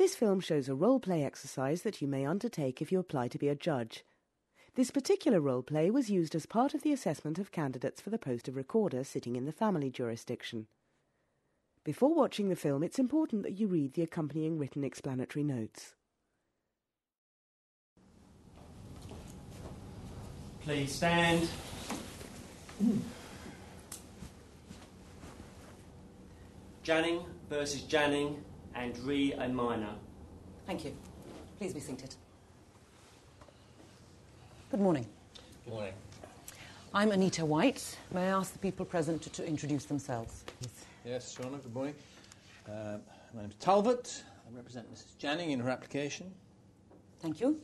This film shows a role play exercise that you may undertake if you apply to be a judge. This particular role play was used as part of the assessment of candidates for the post of recorder sitting in the family jurisdiction. Before watching the film, it's important that you read the accompanying written explanatory notes. Please stand. Hmm. Janning versus Janning and re a minor. Thank you. Please be seated. Good morning. Good morning. I'm Anita White. May I ask the people present to, to introduce themselves, please? Yes, Your Honour, good morning. Uh, my name's Talbot. I represent Mrs. Janning in her application. Thank you.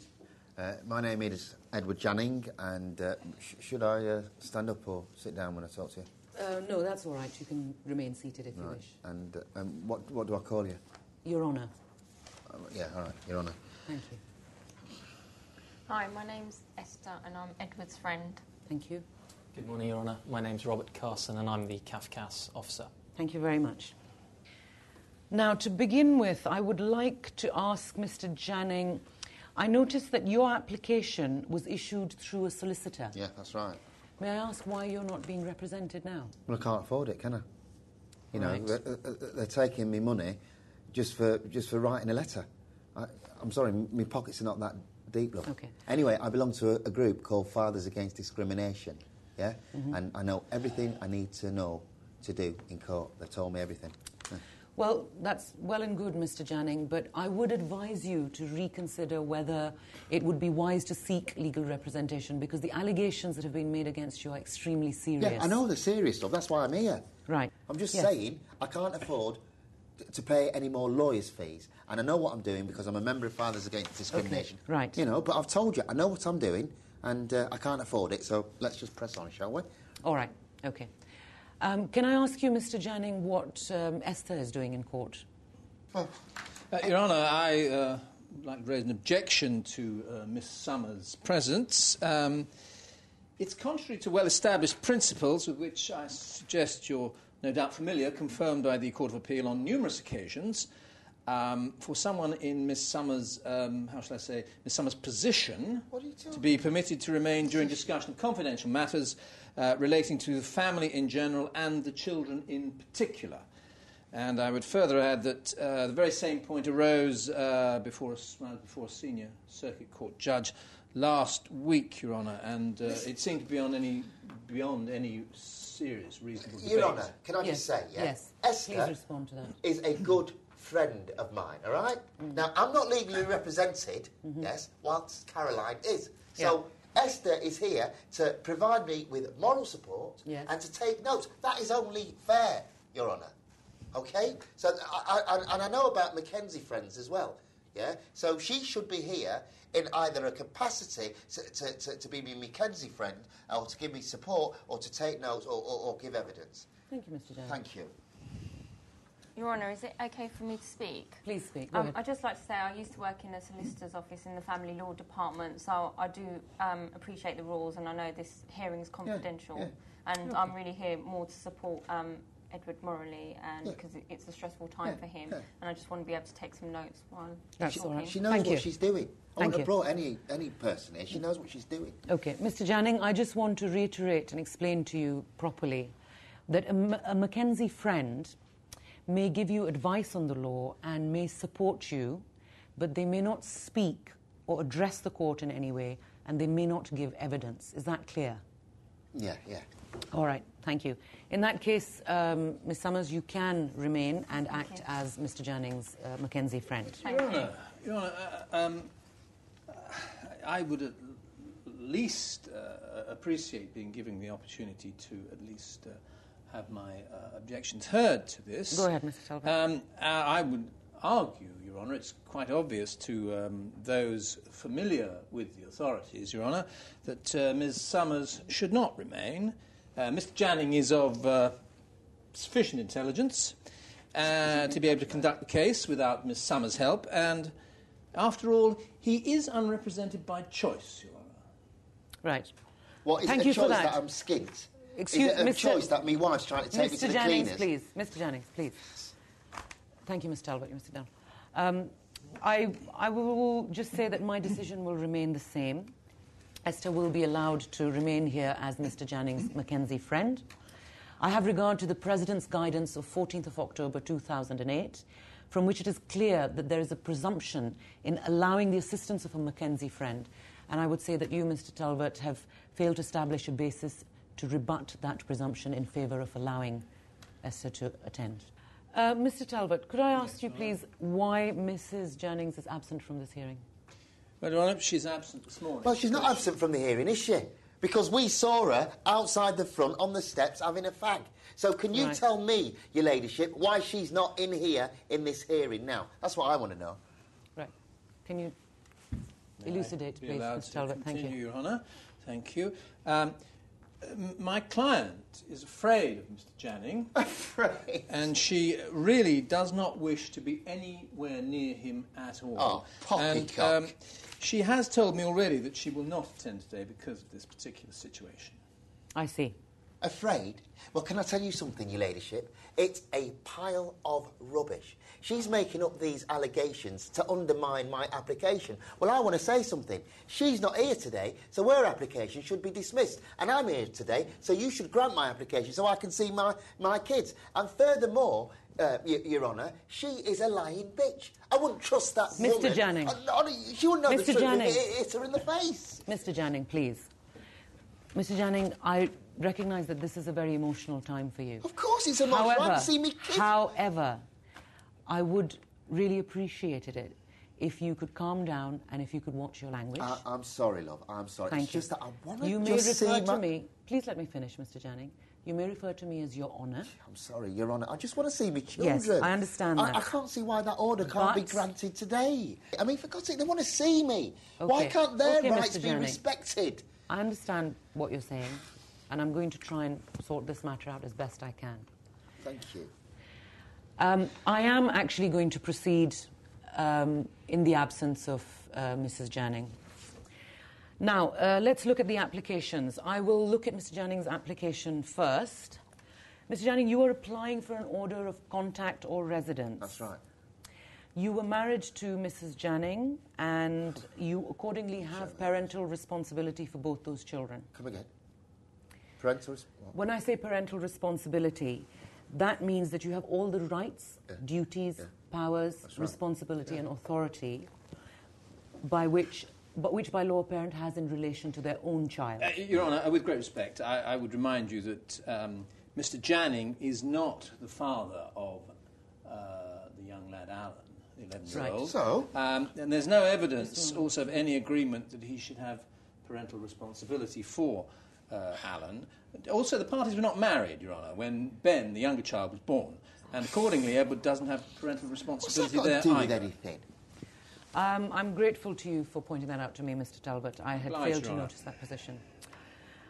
Uh, my name is Edward Janning, and uh, sh- should I uh, stand up or sit down when I talk to you? Uh, no, that's all right. You can remain seated if you wish. And uh, um, what, what do I call you? Your Honour. Uh, yeah, all right, Your Honour. Thank you. Hi, my name's Esther and I'm Edward's friend. Thank you. Good morning, Your Honour. My name's Robert Carson and I'm the CAFCASS officer. Thank you very much. Now, to begin with, I would like to ask Mr. Janning. I noticed that your application was issued through a solicitor. Yeah, that's right. May I ask why you're not being represented now? Well, I can't afford it, can I? You know, they're, they're taking me money just for just for writing a letter. I, I'm sorry, my pockets are not that deep, love. Okay. Anyway, I belong to a, a group called Fathers Against Discrimination. Yeah, Mm-hmm. and I know everything I need to know to do in court. They told me everything. Yeah. Well, that's well and good, Mr. Janning, but I would advise you to reconsider whether it would be wise to seek legal representation because the allegations that have been made against you are extremely serious. Yeah, I know they're serious stuff. That's why I'm here. Right. I'm just Yes. saying I can't afford to pay any more lawyers' fees, and I know what I'm doing because I'm a member of Fathers Against Discrimination. right. You know, but I've told you I know what I'm doing, and uh, I can't afford it. So let's just press on, shall we? All right, okay. Um, can I ask you, Mr. Janning, what um, Esther is doing in court? Uh, Your Honour, I uh, would like to raise an objection to uh, Miss Summers' presence. Um, it's contrary to well established principles with which I suggest you're no doubt familiar, confirmed by the Court of Appeal on numerous occasions. Um, for someone in Miss Summers, um, how shall I say, Miss Summers' position, to be permitted to remain during discussion of confidential matters uh, relating to the family in general and the children in particular. And I would further add that uh, the very same point arose uh, before, a, before a senior circuit court judge last week, Your Honour, and uh, it seemed to be on any, beyond any serious reasonable debate. Your Honour, can I Yes, just say, yeah? yes. Esther Please respond to that. is a good friend of mine, all right? Mm. Now, I'm not legally represented, yes, whilst Caroline is. So, Esther is here to provide me with moral support Yes. and to take notes. That is only fair, Your Honour. Okay? So, I, I, and I know about McKenzie friends as well. Yeah? So she should be here in either a capacity to, to, to, to be my McKenzie friend or to give me support or to take notes or, or, or give evidence. Thank you, Mr. Janning. Thank you. Your Honour, is it okay for me to speak? Please speak. Um. I'd just like to say I used to work in a solicitor's office in the family law department, so I do um, appreciate the rules and I know this hearing is confidential. yeah. And I'm really here more to support um, Edward morally and because it, it's a stressful time Yeah, for him. yeah. And I just want to be able to take some notes while That's talking. all right. She knows Thank what you. she's doing. I Thank wouldn't you. have brought any, any person here. She knows what she's doing. Okay, Mr. Janning, I just want to reiterate and explain to you properly that a McKenzie friend may give you advice on the law and may support you, but they may not speak or address the court in any way, and they may not give evidence. Is that clear? Yeah, yeah. All right, thank you. In that case, um, Ms. Summers, you can remain and act as Mr. Janning's uh, McKenzie friend. Thank Your you. Honour, Your Honour, uh, um, I would at least uh, appreciate being given the opportunity to at least uh, have my uh, objections heard to this. Go ahead, Mr. Talbot. Um, uh, I would argue, Your Honour, it's quite obvious to um, those familiar with the authorities, Your Honour, that uh, Ms. Summers should not remain. Uh, Mr. Janning is of uh, sufficient intelligence uh, to be able to conduct the case without Miss Summers' help, and after all, he is unrepresented by choice, Your Honour. Right. What is Thank it a you for choice that. that. I'm skint? Excuse- is it a Mr. choice that my wife's trying to take me to Mr. the Jennings, cleaners? please. Mr. Jennings, please. Thank you, Mr. Talbot. You must sit down. Um, I, I will just say that my decision will remain the same. Esther will be allowed to remain here as Mr. Janning's McKenzie friend. I have regard to the President's guidance of 14th of October 2008, from which it is clear that there is a presumption in allowing the assistance of a McKenzie friend. And I would say that you, Mr. Talbot, have failed to establish a basis to rebut that presumption in favour of allowing Esther to attend. Uh, Mr. Talbot, could I ask you, please, why Mrs. Jennings is absent from this hearing? Well, Your Honour, she's absent this morning. Well, she's not absent from the hearing, is she? Because we saw her outside the front on the steps having a fag. So can you Right. tell me, Your Ladyship, why she's not in here in this hearing now? That's what I want to know. Right. Can you elucidate, Be please, allowed Mr. to Talbot? Thank you. Your Honour. Thank you. Um, m- my client is afraid of Mr. Janning, Right. and she really does not wish to be anywhere near him at all. Oh, and poppycock. she has told me already that she will not attend today because of this particular situation. I see. Afraid? Well, can I tell you something, Your Ladyship? It's a pile of rubbish. She's making up these allegations to undermine my application. Well, I want to say something. She's not here today, so her application should be dismissed. And I'm here today, so you should grant my application so I can see my, my kids. And furthermore, uh, y- Your Honour, she is a lying bitch. I wouldn't trust that Mr. woman. Janning. Uh, hon- she wouldn't know Mr. the truth Janning. if it hit her in the face. Mr. Janning, please. Mr. Janning, I recognise that this is a very emotional time for you. Of course it's emotional. I However, haven't seen me however, I would really appreciate it if you could calm down and if you could watch your language. I, I'm sorry, love. I'm sorry. Thank it's you. just that I want to you may refer to my... me. Please let me finish, Mr. Janning. You may refer to me as Your Honour. I'm sorry, Your Honour. I just want to see my children. Yes, I understand I, that. I can't see why that order can't be granted today. I mean, for God's sake, they want to see me. Why can't their Okay, rights be respected? I understand what you're saying, and I'm going to try and sort this matter out as best I can. Thank you. Um, I am actually going to proceed um, in the absence of uh, Mrs. Janning. Now, uh, let's look at the applications. I will look at Mr. Janning's application first. Mr. Janning, you are applying for an order of contact or residence. That's right. You were married to Mrs. Janning, and you accordingly have parental responsibility for both those children. Come again. Parental. res- When I say parental responsibility, that means that you have all the rights, duties, powers, right. responsibility, and authority by which, but which by law a parent has in relation to their own child. Uh, Your Honour, with great respect, I, I would remind you that um, Mr. Janning is not the father of uh, the young lad Alan, the 11 year old. Right. So? Um, and there's no evidence also of any agreement that he should have parental responsibility for uh, Alan. Also, the parties were not married, Your Honour, when Ben, the younger child, was born. And accordingly, Edward doesn't have parental What's responsibility that got there to do with either. anything? Um, I'm grateful to you for pointing that out to me, Mr. Talbot. I had Obliged, failed to Your Honour. notice that position.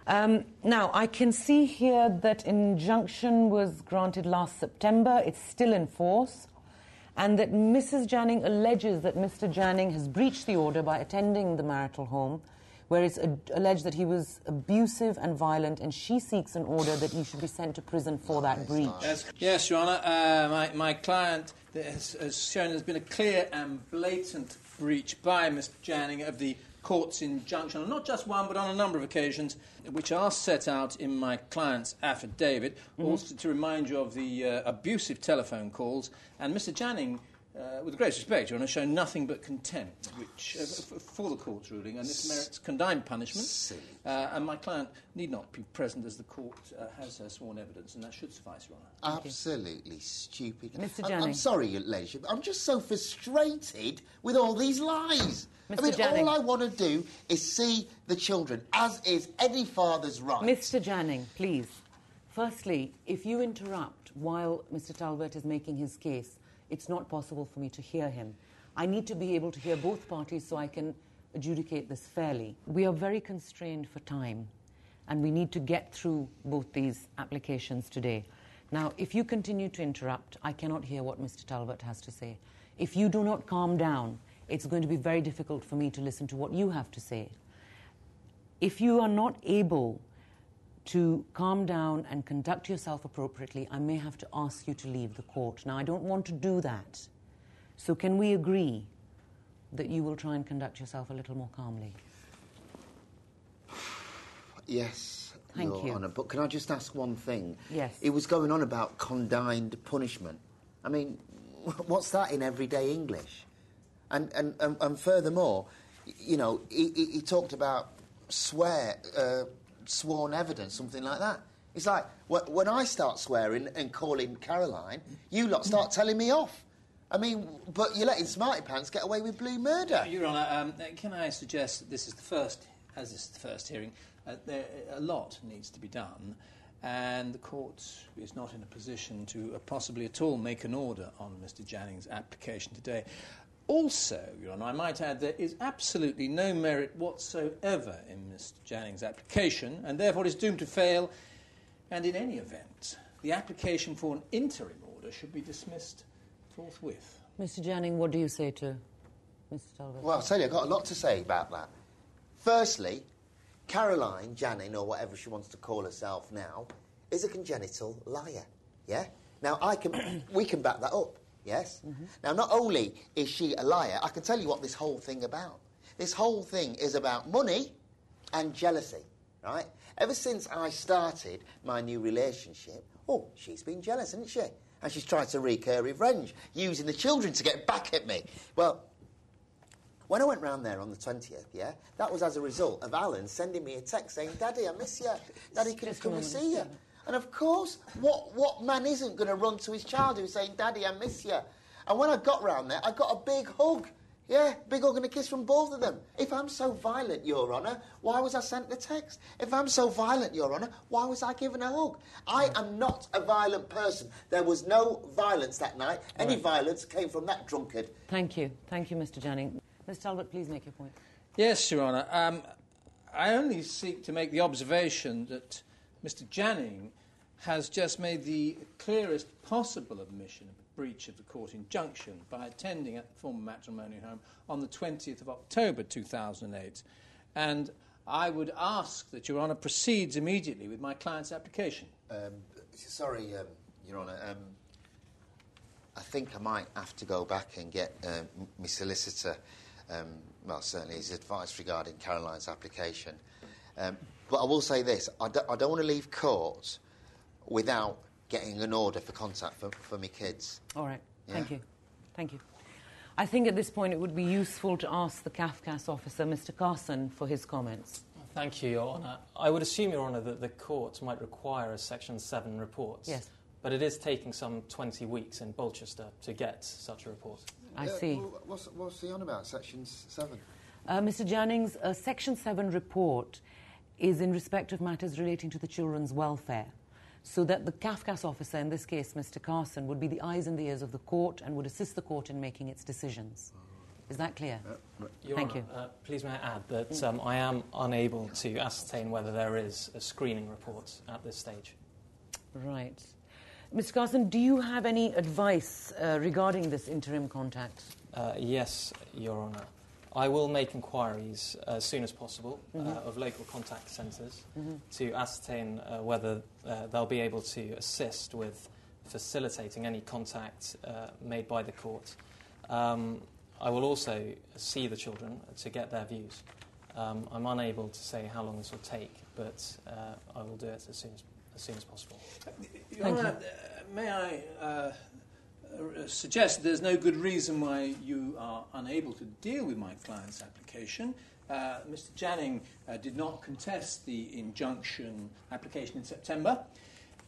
Um, now, I can see here that injunction was granted last September. It's still in force. And that Mrs. Janning alleges that Mr. Janning has breached the order by attending the marital home, where it's alleged that he was abusive and violent, and she seeks an order that he should be sent to prison for that breach. Yes, Your Honour. Uh, my, my client has, has shown there's been a clear and blatant breach by Mr. Janning of the court's injunction, on not just one, but on a number of occasions, which are set out in my client's affidavit. Also, to remind you of the uh, abusive telephone calls. And Mr. Janning, uh, with great respect, Your Honour, shown nothing but contempt which, uh, f- for the court's ruling, and this merits condign punishment. Silly. Uh, and my client need not be present as the court uh, has her sworn evidence, and that should suffice, Your Honour. Absolutely stupid. Mr. I'm- I'm, sorry, Your Ladyship. I'm just so frustrated with all these lies. Mr. I mean, Janning. all I want to do is see the children, as is any father's right. Mr. Janning, please. Firstly, if you interrupt while Mr. Talbot is making his case, it's not possible for me to hear him. I need to be able to hear both parties so I can adjudicate this fairly. We are very constrained for time, and we need to get through both these applications today. Now, if you continue to interrupt, I cannot hear what Mr. Talbot has to say. If you do not calm down, it's going to be very difficult for me to listen to what you have to say if you are not able to calm down and conduct yourself appropriately, I may have to ask you to leave the court. Now, I don't want to do that. So, can we agree that you will try and conduct yourself a little more calmly? Yes, Thank Your you. Honour. But can I just ask one thing? Yes. It was going on about condigned punishment. I mean, what's that in everyday English? And, and, and, and furthermore, you know, he, he, he talked about swear, uh, sworn evidence, something like that. It's like, wh- when I start swearing and calling Caroline, you lot start telling me off. I mean, but you're letting Smarty Pants get away with blue murder. Your Honour, um, uh, can I suggest that this is the first, as this is the first hearing, uh, there, a lot needs to be done, and the court is not in a position to uh, possibly at all make an order on Mr. Janning's application today. Also, Your Honour, I might add there is absolutely no merit whatsoever in Mr. Janning's application, and therefore is doomed to fail. And in any event, the application for an interim order should be dismissed forthwith. Mr. Janning, what do you say to Mr. Talbot? Well, I'll tell you, I've got a lot to say about that. Firstly, Caroline Janning, or whatever she wants to call herself now, is a congenital liar. Yeah? Now, I can, we can back that up. Yes? Now, not only is she a liar, I can tell you what this whole thing about. This whole thing is about money and jealousy, right? Ever since I started my new relationship, oh, she's been jealous, hasn't she? And she's tried to wreak her revenge, using the children to get back at me. Well, when I went round there on the 20th, yeah, that was as a result of Alan sending me a text saying, Daddy, I miss you. Daddy, can a come and see you? And of course, what, what man isn't going to run to his child who's saying, Daddy, I miss you? And when I got round there, I got a big hug. Yeah, big hug and a kiss from both of them. If I'm so violent, Your Honour, why was I sent the text? If I'm so violent, Your Honour, why was I given a hug? I am not a violent person. There was no violence that night. Any violence came from that drunkard. Thank you. Thank you, Mr. Janning. Mr. Talbot, please make your point. Yes, Your Honour. Um, I only seek to make the observation that Mr. Janning has just made the clearest possible admission of a breach of the court injunction by attending at the former matrimonial home on the 20th of October 2008. And I would ask that Your Honour proceeds immediately with my client's application. Um, sorry, um, Your Honour. Um, I think I might have to go back and get um, m- my solicitor, um, well, certainly his advice regarding Caroline's application. But I will say this I don't, I don't want to leave court without getting an order for contact for, for my kids. All right. Thank you. Thank you. I think at this point it would be useful to ask the CAFCASS officer, Mr. Carson, for his comments. Thank you, Your Honour. I would assume, Your Honour, that the court might require a Section 7 report. Yes. But it is taking some 20 weeks in Bolchester to get such a report. I see. What's, what's he on about, Section 7? Uh, Mr. Jannings, a Section 7 report is in respect of matters relating to the children's welfare, so that the CAFCASS officer, in this case Mr. Carson, would be the eyes and the ears of the court and would assist the court in making its decisions. Is that clear? Your Thank Honour, you. Uh, please may I add that um, I am unable to ascertain whether there is a screening report at this stage. Right. Mr. Carson, do you have any advice uh, regarding this interim contact? Uh, yes, Your Honour. I will make inquiries as soon as possible Mm-hmm. uh, of local contact centres to ascertain uh, whether uh, they'll be able to assist with facilitating any contact uh, made by the court. Um, I will also see the children to get their views. Um, I'm unable to say how long this will take, but uh, I will do it as soon as, as, soon as possible. Your Thank Honour, uh, may I uh, uh, suggest there's no good reason why you are unable to deal with my client's application. Uh, Mr. Janning uh, did not contest the injunction application in September,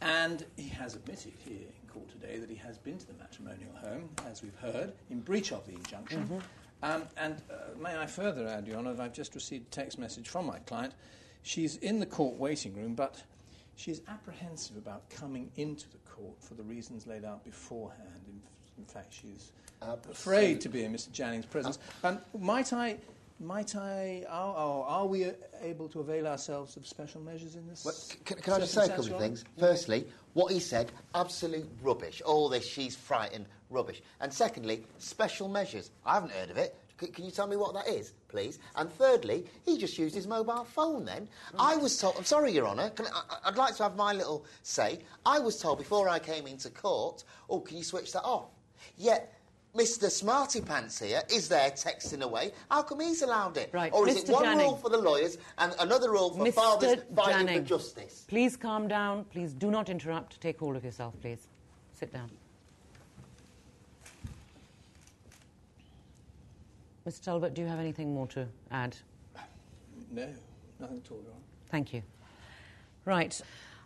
and he has admitted here in court today that he has been to the matrimonial home, as we've heard, in breach of the injunction. Um, and uh, may I further add, Your Honour, that I've just received a text message from my client. She's in the court waiting room, but she's apprehensive about coming into the court for the reasons laid out beforehand. In, in fact, she's afraid to be in Mr. Janning's presence. Um, might I, might I, are, are, we able to avail ourselves of special measures in this? Well, c- can, can I just say a couple of things? Firstly, what he said, absolute rubbish. All this, she's frightened, rubbish. And secondly, special measures. I haven't heard of it. C- can you tell me what that is, please? And thirdly, he just used his mobile phone then. I was told, I'm sorry, Your Honour, can I, I'd like to have my little say. I was told before I came into court, oh, can you switch that off? Yet, Mr. Smarty Pants here is there texting away. How come he's allowed it? Right, Or is Mr. it one Janning. rule for the lawyers and another rule for Mr. fathers fighting Janning, for justice? Please calm down. Please do not interrupt. Take hold of yourself, please. Sit down. Mr. Talbot, do you have anything more to add? No, nothing at all, Your Honour. Thank you. Right.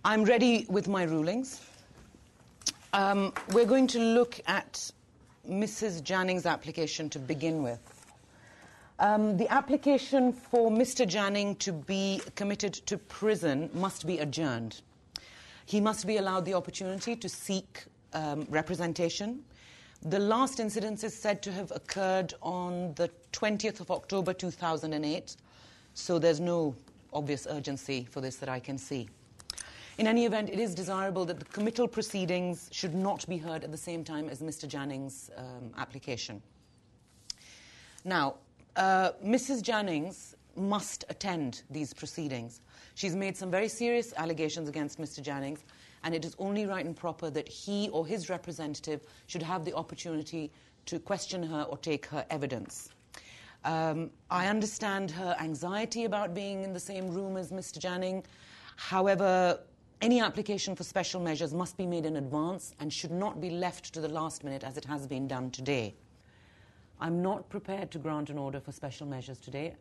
I'm ready with my rulings. Um, we're going to look at Mrs. Janning's application to begin with. Um, the application for Mr. Janning to be committed to prison must be adjourned. He must be allowed the opportunity to seek um, representation. The last incident is said to have occurred on the 20th of October 2008, so there's no obvious urgency for this that I can see. In any event, it is desirable that the committal proceedings should not be heard at the same time as Mr. Janning's um, application. Now, uh, Mrs. Jannings must attend these proceedings. She's made some very serious allegations against Mr. Jannings, and it is only right and proper that he or his representative should have the opportunity to question her or take her evidence. Um, I understand her anxiety about being in the same room as Mr. Janning. However, any application for special measures must be made in advance and should not be left to the last minute as it has been done today. I'm not prepared to grant an order for special measures today.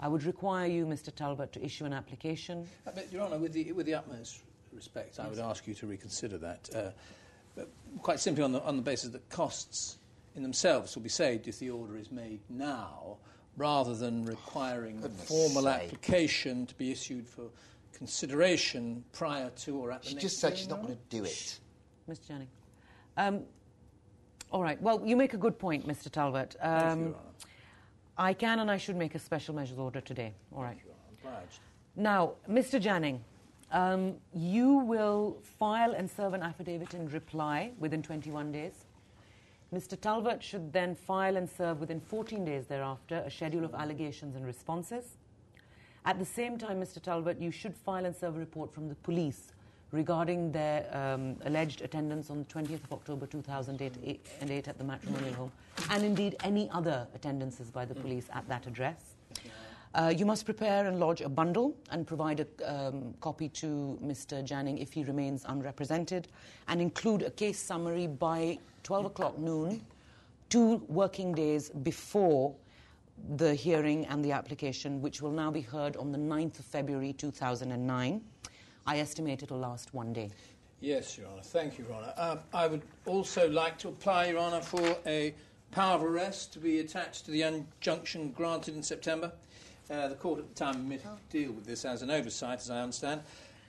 I would require you, Mr. Talbot, to issue an application. But, Your Honour, with the, with the utmost respect, I would ask you to reconsider that. Uh, but quite simply on the, on the basis that costs in themselves will be saved if the order is made now, rather than requiring a formal sake. application to be issued for consideration prior to or at the She next just said she's not going to do it. Mr. Janning. Um, all right. Well, you make a good point, Mr. Talbot. Um, I can and I should make a special measures order today. All right. Your Honour, obliged. Now, Mr. Janning, um, you will file and serve an affidavit in reply within 21 days. Mr. Talbot should then file and serve within 14 days thereafter a schedule of allegations and responses. At the same time, Mr. Talbot, you should file and serve a report from the police regarding their um, alleged attendance on the 20th of October 2008 and 8 at the matrimonial home, and indeed any other attendances by the police at that address. Uh, you must prepare and lodge a bundle and provide a um, copy to Mr. Janning if he remains unrepresented, and include a case summary by 12 o'clock noon, two working days before the hearing and the application, which will now be heard on the 9th of February 2009. I estimate it will last one day. Yes, Your Honour. Thank you, Your Honour. Um, I would also like to apply, Your Honour, for a power of arrest to be attached to the injunction granted in September. Uh, the court at the time admitted to deal with this as an oversight, as I understand,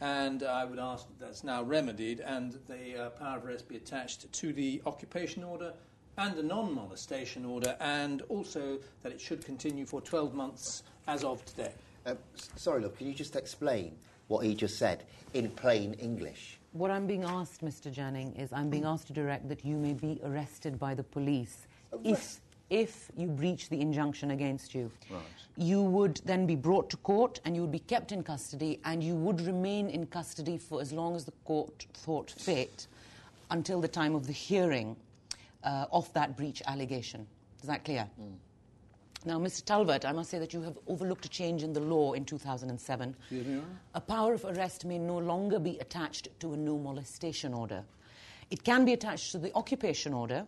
and I would ask that that's now remedied and the uh, power of arrest be attached to the occupation order and the non-molestation order, and also that it should continue for 12 months as of today. Uh, sorry, love, can you just explain what he just said in plain English? What I'm being asked, Mr. Janning, is I'm being asked to direct that you may be arrested by the police if, if you breach the injunction against you. Right. You would then be brought to court and you would be kept in custody and you would remain in custody for as long as the court thought fit until the time of the hearing uh, of that breach allegation. Is that clear? Now, Mr. Talbot, I must say that you have overlooked a change in the law in 2007. Excuse me, A power of arrest may no longer be attached to a no molestation order. It can be attached to the occupation order,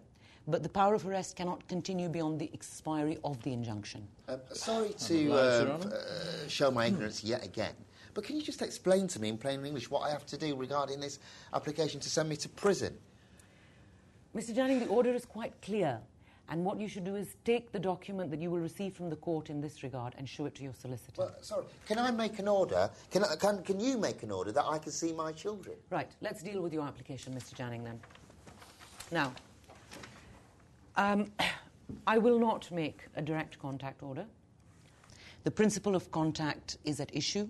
but the power of arrest cannot continue beyond the expiry of the injunction. Uh, sorry to uh, uh, show my ignorance yet again, but can you just explain to me in plain English what I have to do regarding this application to send me to prison? Mr. Janning, the order is quite clear, and what you should do is take the document that you will receive from the court in this regard and show it to your solicitor. Well, sorry, can I make an order? Can, I, can, can you make an order that I can see my children? Right, let's deal with your application, Mr. Janning, then. Now, um, I will not make a direct contact order. The principle of contact is at issue.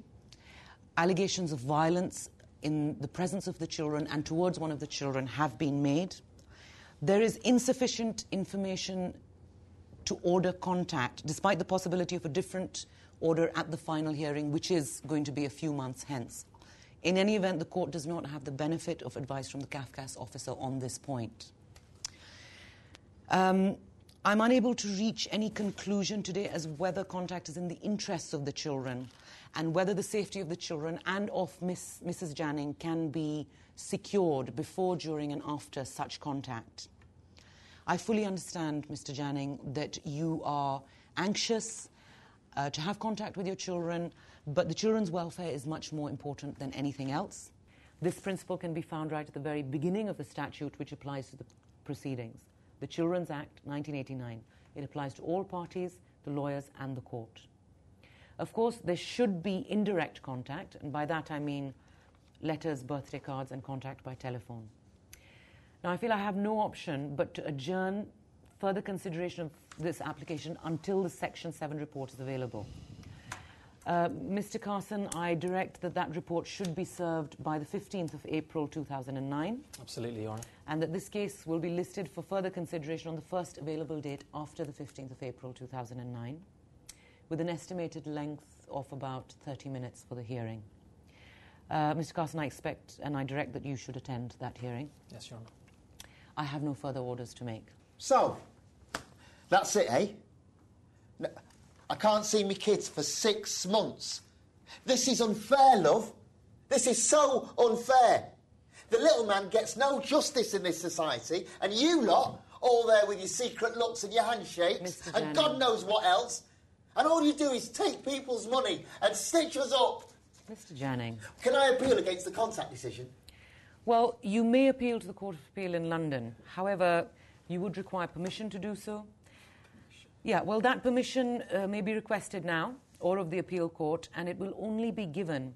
Allegations of violence in the presence of the children and towards one of the children have been made. There is insufficient information to order contact, despite the possibility of a different order at the final hearing, which is going to be a few months hence. In any event, the court does not have the benefit of advice from the CAFCASS officer on this point. Um, I'm unable to reach any conclusion today as whether contact is in the interests of the children and whether the safety of the children and of Miss, Mrs. Janning can be secured before, during, and after such contact. I fully understand, Mr. Janning, that you are anxious uh, to have contact with your children, but the children's welfare is much more important than anything else. This principle can be found right at the very beginning of the statute, which applies to the proceedings. The Children's Act 1989. It applies to all parties, the lawyers, and the court. Of course, there should be indirect contact, and by that I mean letters, birthday cards, and contact by telephone. Now, I feel I have no option but to adjourn further consideration of this application until the Section 7 report is available. Uh, Mr. Carson, I direct that that report should be served by the 15th of April 2009 Absolutely, Your Honour. and that this case will be listed for further consideration on the first available date after the 15th of April 2009 with an estimated length of about 30 minutes for the hearing. Uh, Mr. Carson, I expect and I direct that you should attend that hearing. Yes, Your Honour. I have no further orders to make. So, that's it, eh? No, I can't see me kids for six months. This is unfair, love. This is so unfair. The little man gets no justice in this society, and you lot, all there with your secret looks and your handshakes, Mr. and God knows what else, and all you do is take people's money and stitch us up. Mr. Janning. Can I appeal against the contact decision? Well, you may appeal to the Court of Appeal in London. However, you would require permission to do so. Yeah, well, that permission uh, may be requested now or of the appeal court, and it will only be given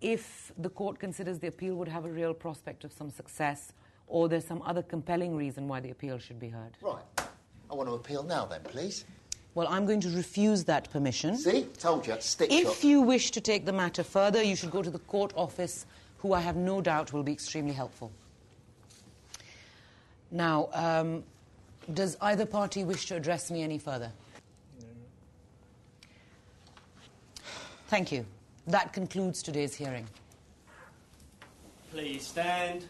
if the court considers the appeal would have a real prospect of some success or there's some other compelling reason why the appeal should be heard. Right. I want to appeal now, then, please. Well, I'm going to refuse that permission. See? Told you, stitch up. If you wish to take the matter further, you should go to the court office, who I have no doubt will be extremely helpful. Now, um, does either party wish to address me any further? Thank you. That concludes today's hearing. Please stand.